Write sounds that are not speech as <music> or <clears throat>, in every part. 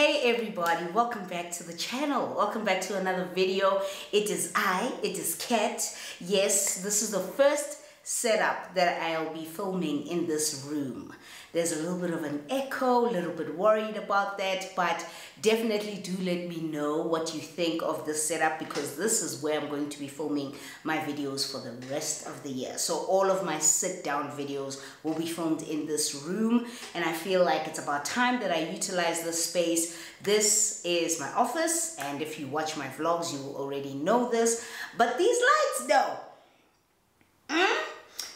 Hey everybody, welcome back to the channel. Welcome back to another video. It is I, it is Kat. Yes, this is the first setup that I'll be filming in this room. There's a little bit of an echo, a little bit worried about that, but definitely do let me know what you think of this setup because this is where I'm going to be filming my videos for the rest of the year. So all of my sit down videos will be filmed in this room and I feel like it's about time that I utilize this space. This is my office and if you watch my vlogs you will already know this, but these lights though, mm?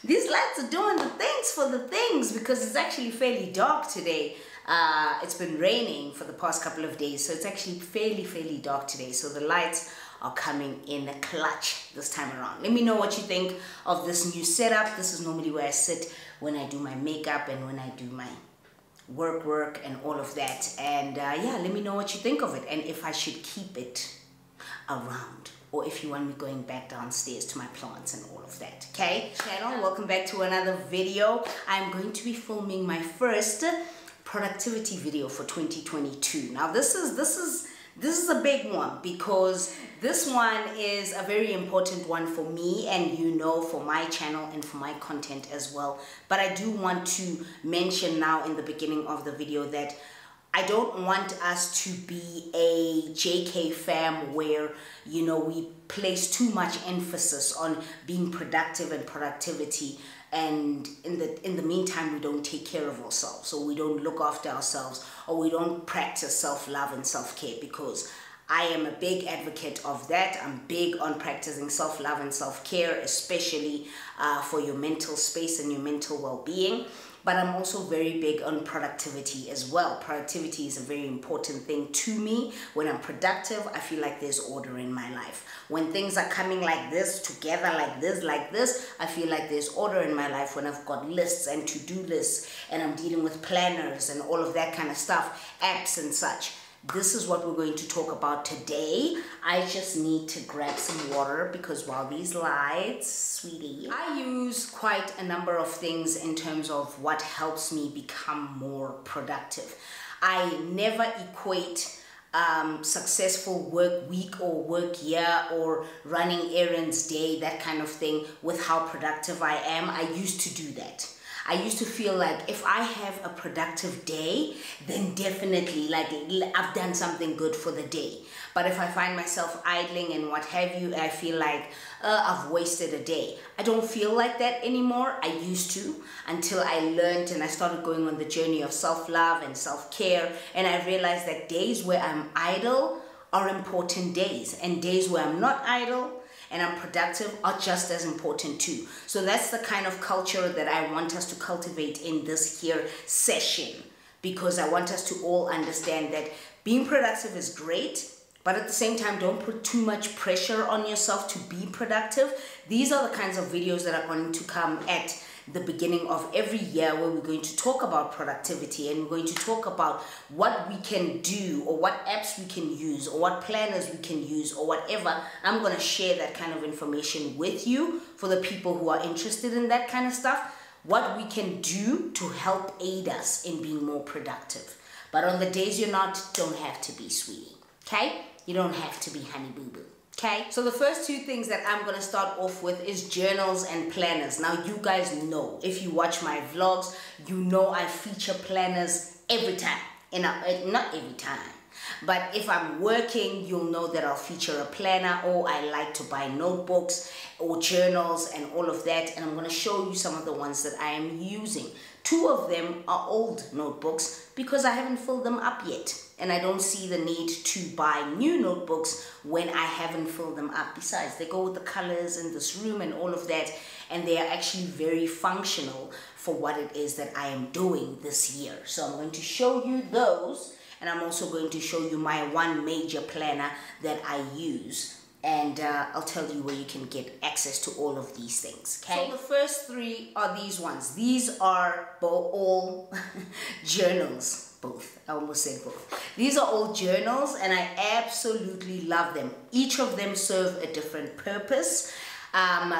These lights are doing the things for the things because it's actually fairly dark today. Uh, it's been raining for the past couple of days, so it's actually fairly, fairly dark today. So the lights are coming in a clutch this time around. Let me know what you think of this new setup. This is normally where I sit when I do my makeup and when I do my work work and all of that. And uh, yeah, let me know what you think of it and if I should keep it around or if you want me going back downstairs to my plants and all of that okay? Channel welcome back to another video. I'm going to be filming my first productivity video for 2022 now this is this is this is a big one because this one is a very important one for me and you know for my channel and for my content as well. But i do want to mention now in the beginning of the video that I don't want us to be a JK fam where, you know, we place too much emphasis on being productive and productivity. And in the in the meantime we don't take care of ourselves. Or we don't look after ourselves or we don't practice self-love and self-care because I am a big advocate of that. I'm big on practicing self-love and self-care, especially uh, for your mental space and your mental well-being but I'm also very big on productivity as well. Productivity is a very important thing to me. When I'm productive, I feel like there's order in my life. When things are coming like this, together like this, like this, I feel like there's order in my life when I've got lists and to-do lists and I'm dealing with planners and all of that kind of stuff, apps and such this is what we're going to talk about today. I just need to grab some water because while these lights, sweetie, I use quite a number of things in terms of what helps me become more productive. I never equate um, successful work week or work year or running errands day, that kind of thing, with how productive I am. I used to do that. I used to feel like if I have a productive day, then definitely like I've done something good for the day. But if I find myself idling and what have you, I feel like uh, I've wasted a day. I don't feel like that anymore. I used to until I learned and I started going on the journey of self-love and self-care. And I realized that days where I'm idle are important days and days where I'm not idle and I'm productive are just as important too. So that's the kind of culture that I want us to cultivate in this here session because I want us to all understand that being productive is great, but at the same time, don't put too much pressure on yourself to be productive. These are the kinds of videos that are going to come at the beginning of every year where we're going to talk about productivity and we're going to talk about what we can do or what apps we can use or what planners we can use or whatever. I'm going to share that kind of information with you for the people who are interested in that kind of stuff. What we can do to help aid us in being more productive. But on the days you're not, don't have to be, sweetie. Okay? You don't have to be honey boo boo. Okay, so the first two things that I'm going to start off with is journals and planners. Now, you guys know, if you watch my vlogs, you know I feature planners every time. And I, uh, not every time, but if I'm working, you'll know that I'll feature a planner or I like to buy notebooks or journals and all of that. And I'm going to show you some of the ones that I am using. Two of them are old notebooks because I haven't filled them up yet and I don't see the need to buy new notebooks when I haven't filled them up. Besides, they go with the colors in this room and all of that, and they are actually very functional for what it is that I am doing this year. So I'm going to show you those, and I'm also going to show you my one major planner that I use and uh, I'll tell you where you can get access to all of these things. Okay. So the first three are these ones. These are all <laughs> journals both. I almost said both. These are all journals and I absolutely love them. Each of them serve a different purpose. Um,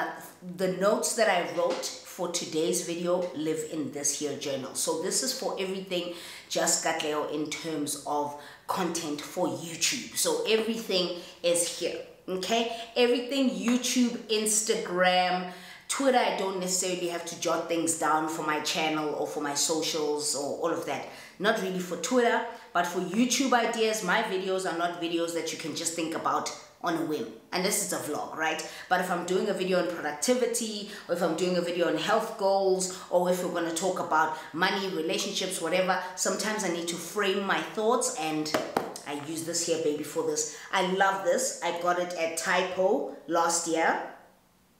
the notes that I wrote for today's video live in this here journal. So this is for everything just Katleho in terms of content for YouTube. So everything is here, okay? Everything YouTube, Instagram, Twitter, I don't necessarily have to jot things down for my channel or for my socials or all of that. Not really for Twitter, but for YouTube ideas, my videos are not videos that you can just think about on a whim. And this is a vlog right? But if i'm doing a video on productivity or if i'm doing a video on health goals or if we're going to talk about money relationships whatever sometimes i need to frame my thoughts and i use this here baby for this. I love this. I got it at typo last year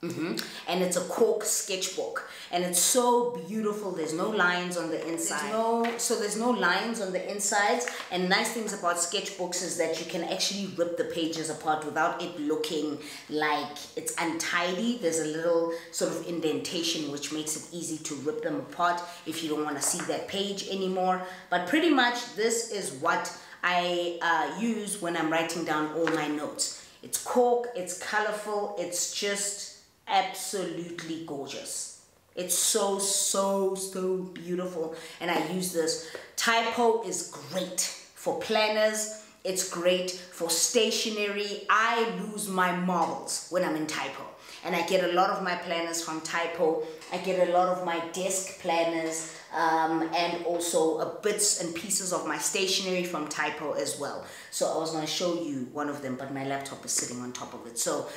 Mm-hmm. And it's a cork sketchbook, and it's so beautiful. There's no lines on the inside. There's no, so there's no lines on the insides. And nice things about sketchbooks is that you can actually rip the pages apart without it looking like it's untidy. There's a little sort of indentation which makes it easy to rip them apart if you don't want to see that page anymore. But pretty much this is what I uh, use when I'm writing down all my notes. It's cork. It's colorful. It's just absolutely gorgeous. It's so, so, so beautiful. And I use this. Typo is great for planners. It's great for stationery. I lose my marbles when I'm in Typo. And I get a lot of my planners from Typo. I get a lot of my desk planners um, and also bits and pieces of my stationery from Typo as well. So I was going to show you one of them, but my laptop is sitting on top of it. So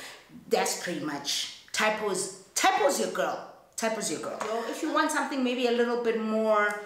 that's pretty much Typo's typo's your girl. Typo's your girl. If you want something maybe a little bit more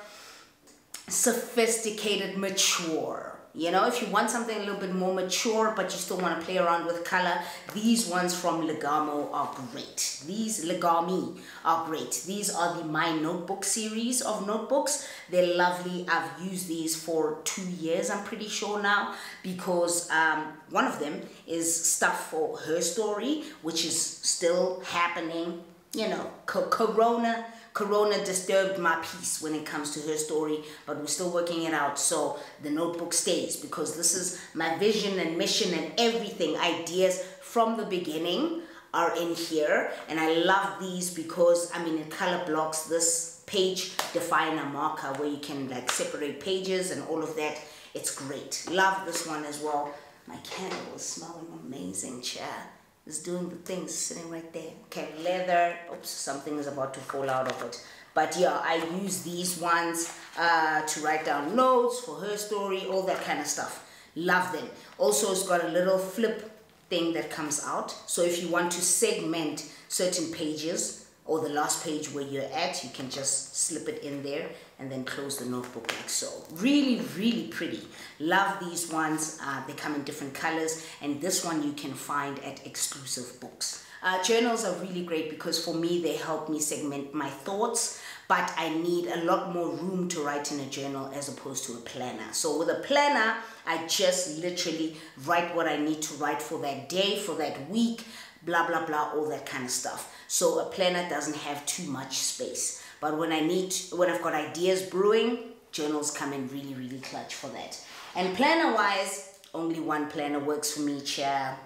sophisticated, mature. You know, if you want something a little bit more mature, but you still want to play around with color, these ones from Legami are great. These Legami are great. These are the My Notebook series of notebooks. They're lovely. I've used these for two years, I'm pretty sure now, because um, one of them is stuff for her story, which is still happening. You know, Corona Corona disturbed my peace when it comes to her story, but we're still working it out. So the notebook stays because this is my vision and mission and everything, ideas from the beginning are in here. And I love these because, I mean, in color blocks, this page definer marker where you can like separate pages and all of that. It's great. Love this one as well. My candle is smelling amazing, chair is doing the things sitting right there. Okay, leather. Oops, something is about to fall out of it. But yeah, I use these ones uh, to write down notes for her story, all that kind of stuff. Love them. Also, it's got a little flip thing that comes out. So if you want to segment certain pages, or the last page where you're at, you can just slip it in there and then close the notebook like so. Really, really pretty. Love these ones. Uh, they come in different colors and this one you can find at exclusive books. Uh, journals are really great because for me they help me segment my thoughts but I need a lot more room to write in a journal as opposed to a planner. So with a planner, I just literally write what I need to write for that day, for that week, blah, blah, blah, all that kind of stuff. So a planner doesn't have too much space. But when I need, when I've got ideas brewing, journals come in really, really clutch for that. And planner wise, only one planner works for me, chair.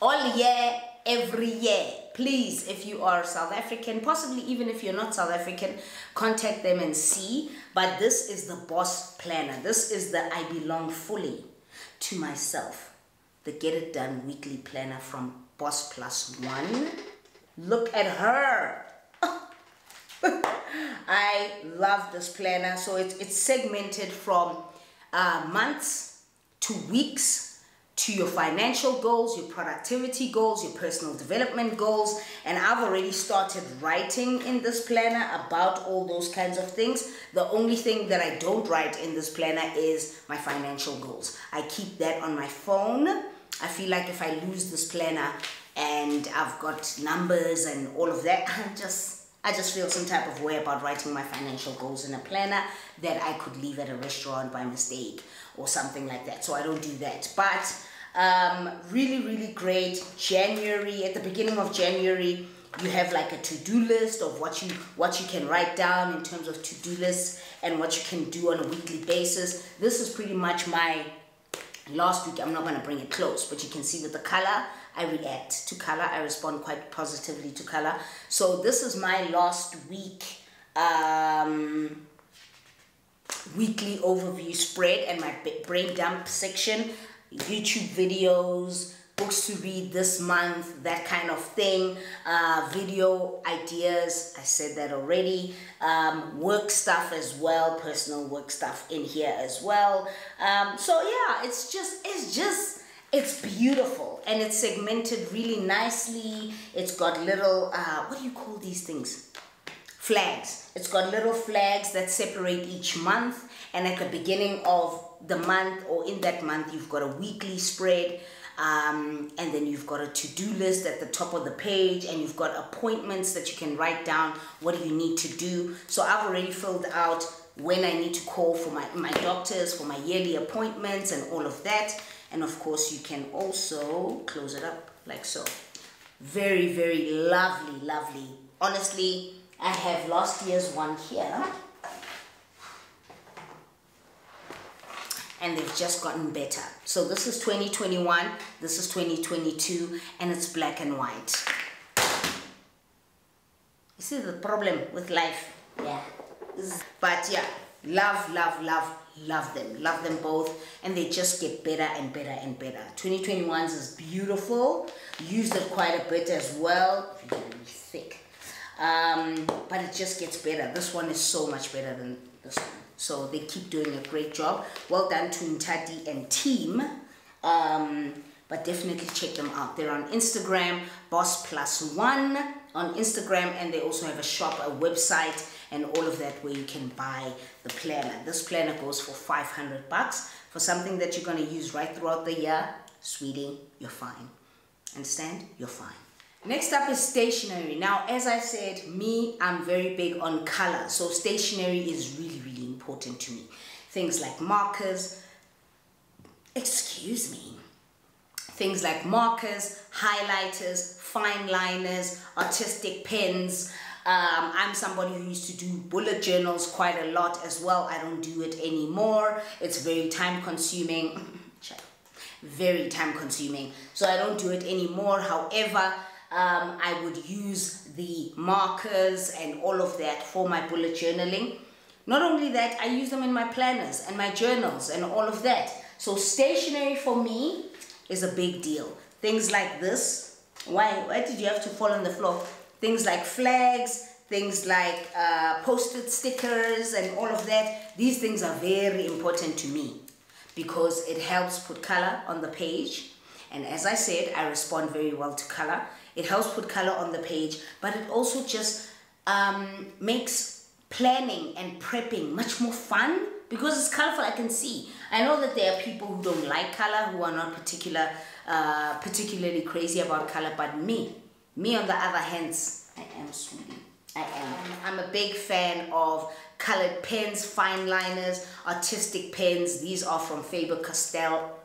All year, every year. Please, if you are South African, possibly even if you're not South African, contact them and see. But this is the boss planner. This is the I belong fully to myself. The Get It Done weekly planner from Boss Plus One. Look at her. <laughs> I love this planner. So it's, it's segmented from uh, months to weeks to your financial goals, your productivity goals, your personal development goals. And I've already started writing in this planner about all those kinds of things. The only thing that I don't write in this planner is my financial goals. I keep that on my phone. I feel like if I lose this planner, and I've got numbers and all of that. <laughs> I just I just feel some type of way about writing my financial goals in a planner that I could leave at a restaurant by mistake or something like that. So I don't do that. But um, really, really great. January, at the beginning of January, you have like a to-do list of what you what you can write down in terms of to-do lists and what you can do on a weekly basis. This is pretty much my last week. I'm not going to bring it close, but you can see with the color I react to color. I respond quite positively to color. So this is my last week um, weekly overview spread and my brain dump section, YouTube videos, books to read this month, that kind of thing, uh, video ideas, I said that already, um, work stuff as well, personal work stuff in here as well. Um, so yeah, it's just, it's just, it's beautiful and it's segmented really nicely. It's got little, uh, what do you call these things? Flags. It's got little flags that separate each month and at the beginning of the month or in that month you've got a weekly spread um, and then you've got a to-do list at the top of the page and you've got appointments that you can write down what you need to do so I've already filled out when I need to call for my, my doctors for my yearly appointments and all of that and of course you can also close it up like so very very lovely lovely honestly I have last year's one here and they've just gotten better. So this is 2021, this is 2022, and it's black and white. You see the problem with life? Yeah. But yeah, love, love, love, love them. Love them both, and they just get better and better and better. 2021's is beautiful. Used it quite a bit as well. Really thick. Um, but it just gets better. This one is so much better than this one. So they keep doing a great job. Well done to Ntati and team. Um, but definitely check them out. They're on Instagram, Boss Plus One on Instagram, and they also have a shop, a website, and all of that where you can buy the planner. This planner goes for 500 bucks for something that you're going to use right throughout the year. Sweetie, you're fine. Understand? You're fine. Next up is stationery. Now, as I said, me, I'm very big on color. So stationery is really, really important to me. Things like markers, excuse me, things like markers, highlighters, fine liners, artistic pens. Um, I'm somebody who used to do bullet journals quite a lot as well. I don't do it anymore. It's very time consuming. <clears throat> very time consuming. So I don't do it anymore. However, um, I would use the markers and all of that for my bullet journaling. Not only that, I use them in my planners and my journals and all of that. So stationery for me is a big deal. Things like this. Why, why did you have to fall on the floor? Things like flags, things like uh, Post-it stickers and all of that. These things are very important to me because it helps put color on the page. And as I said, I respond very well to color. It helps put color on the page, but it also just um, makes planning and prepping much more fun because it's colorful. I can see. I know that there are people who don't like color, who are not particular, uh, particularly crazy about color, but me, me on the other hand, I am sweetie. I am. I'm a big fan of colored pens, fine liners, artistic pens. These are from Faber-Castell.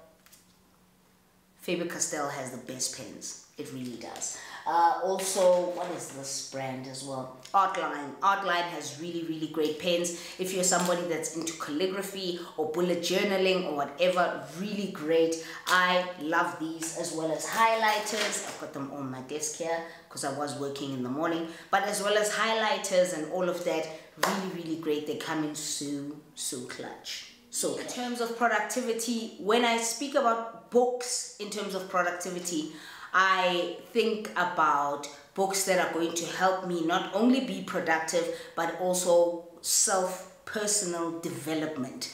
Faber-Castell has the best pens. It really does. Uh, also, what is this brand as well? Artline. Artline has really, really great pens. If you're somebody that's into calligraphy or bullet journaling or whatever, really great. I love these as well as highlighters. I've got them on my desk here because I was working in the morning. But as well as highlighters and all of that, really, really great. They come in so, so clutch. So in terms of productivity, when I speak about books in terms of productivity, I think about books that are going to help me not only be productive but also self personal development.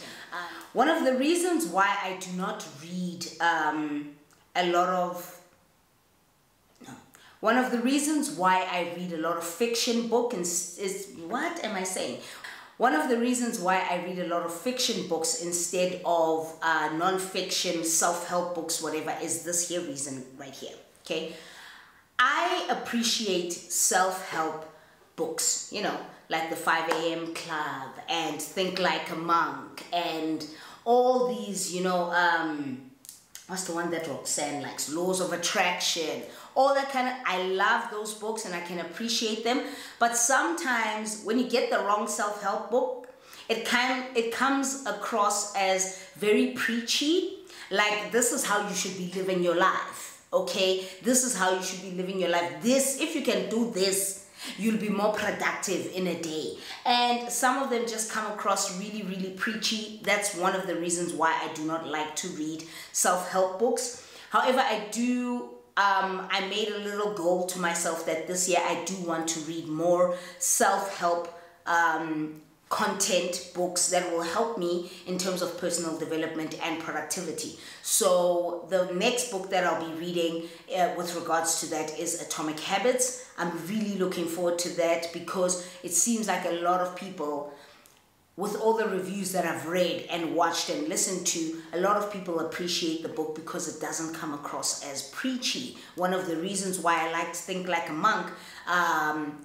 One of the reasons why I do not read um, a lot of one of the reasons why I read a lot of fiction book is, is what am I saying? One of the reasons why I read a lot of fiction books instead of uh, non-fiction, self-help books, whatever, is this here reason right here okay? I appreciate self-help books you know like the 5 a.m club and think like a monk and all these you know um what's the one that Roxanne likes? Laws of attraction all that kind of i love those books and i can appreciate them. But sometimes when you get the wrong self-help book it kind it comes across as very preachy like this is how you should be living your life Okay, this is how you should be living your life. This, if you can do this, you'll be more productive in a day. And some of them just come across really, really preachy. That's one of the reasons why I do not like to read self help books. However, I do um, I made a little goal to myself that this year I do want to read more self help um, content books that will help me in terms of personal development and productivity. So the next book that I'll be reading uh, with regards to that is Atomic Habits. I'm really looking forward to that because it seems like a lot of people with all the reviews that I've read and watched and listened to, a lot of people appreciate the book because it doesn't come across as preachy. One of the reasons why I like to think like a monk um,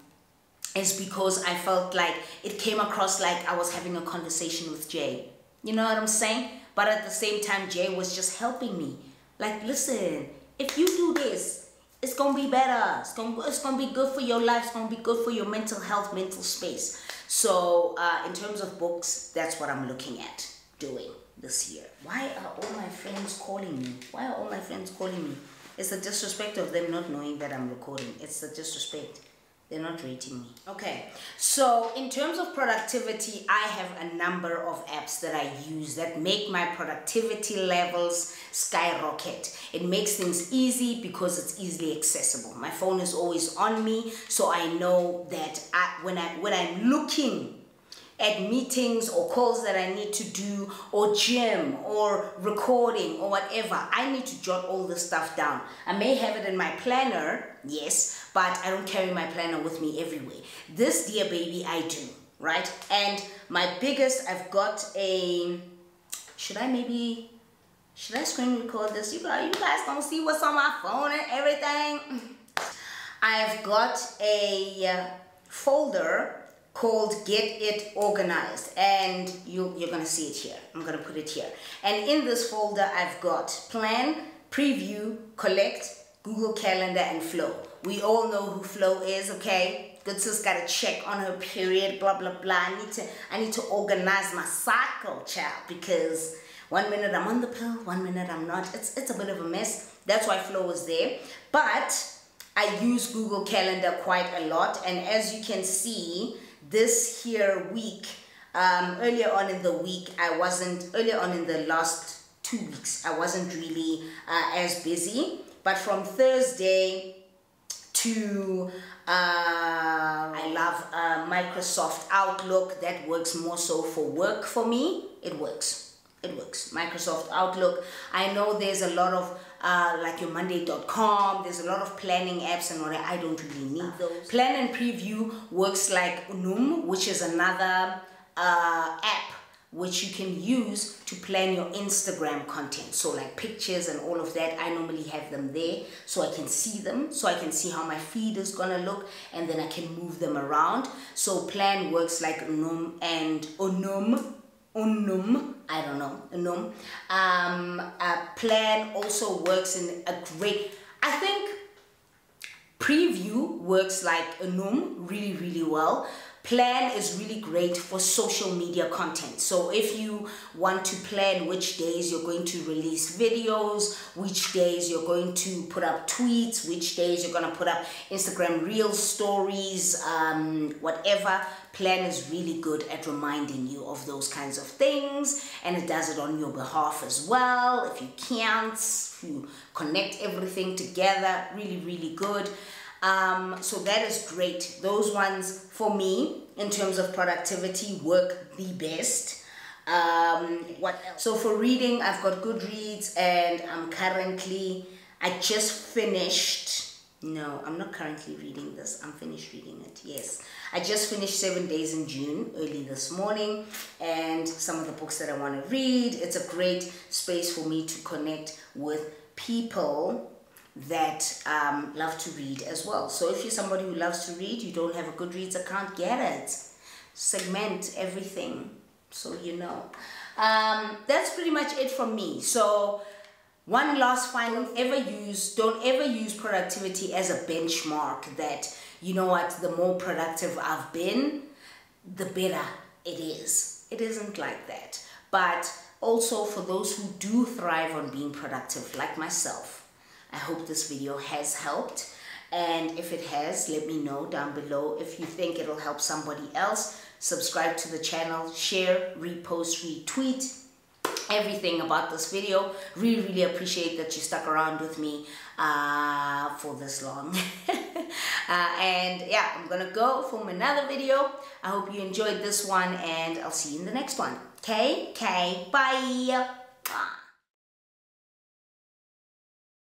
is because I felt like it came across like I was having a conversation with Jay. You know what I'm saying? But at the same time, Jay was just helping me. Like, listen, if you do this, it's gonna be better. It's gonna, it's gonna be good for your life. It's gonna be good for your mental health, mental space. So, uh, in terms of books, that's what I'm looking at doing this year. Why are all my friends calling me? Why are all my friends calling me? It's the disrespect of them not knowing that I'm recording. It's the disrespect. They're not rating me. Okay, so in terms of productivity, I have a number of apps that I use that make my productivity levels skyrocket. It makes things easy because it's easily accessible. My phone is always on me, so I know that I, when, I, when I'm looking at meetings or calls that I need to do or gym or recording or whatever, I need to jot all this stuff down. I may have it in my planner, yes, but I don't carry my planner with me everywhere. This dear baby I do, right? And my biggest, I've got a, should I maybe, should I screen record this? You guys, you guys don't see what's on my phone and everything. I've got a folder called Get It Organized and you, you're gonna see it here. I'm gonna put it here. And in this folder, I've got Plan, Preview, Collect, Google Calendar, and Flo. We all know who Flo is, okay? Good sis got to check on her period, blah, blah, blah. I need to, I need to organize my cycle, child, because one minute I'm on the pill, one minute I'm not. It's, it's a bit of a mess. That's why Flo is there. But I use Google Calendar quite a lot. And as you can see, this here week, um, earlier on in the week, I wasn't, earlier on in the last two weeks, I wasn't really uh, as busy. But from Thursday to, uh, I love uh, Microsoft Outlook, that works more so for work for me. It works. It works. Microsoft Outlook. I know there's a lot of uh, like your monday.com there's a lot of planning apps and what I don't really need those plan and preview works like unum which is another uh, app which you can use to plan your Instagram content. So like pictures and all of that, I normally have them there so I can see them, so I can see how my feed is gonna look and then I can move them around. So plan works like unum and unum unum i don't know unum um uh, plan also works in a great i think preview works like unum really really well Plan is really great for social media content. So if you want to plan which days you're going to release videos, which days you're going to put up tweets, which days you're going to put up Instagram reel stories, um, whatever, Plan is really good at reminding you of those kinds of things and it does it on your behalf as well. If you can't, you connect everything together, really, really good. Um, so that is great. Those ones for me in terms of productivity work the best. Um, what else? So for reading, I've got Goodreads and I'm currently, I just finished, no, I'm not currently reading this. I'm finished reading it, yes. I just finished Seven Days in June early this morning and some of the books that I want to read. It's a great space for me to connect with people that um, love to read as well. So if you're somebody who loves to read, you don't have a Goodreads account, get it. Segment everything so you know. Um, that's pretty much it from me. So one last final, ever use, don't ever use productivity as a benchmark that, you know what, the more productive I've been, the better it is. It isn't like that. But also for those who do thrive on being productive, like myself, I hope this video has helped. And if it has, let me know down below if you think it'll help somebody else. Subscribe to the channel, share, repost, retweet, everything about this video. Really, really appreciate that you stuck around with me uh, for this long. <laughs> uh, and yeah, I'm gonna go film another video. I hope you enjoyed this one and I'll see you in the next one. Okay? Okay, bye.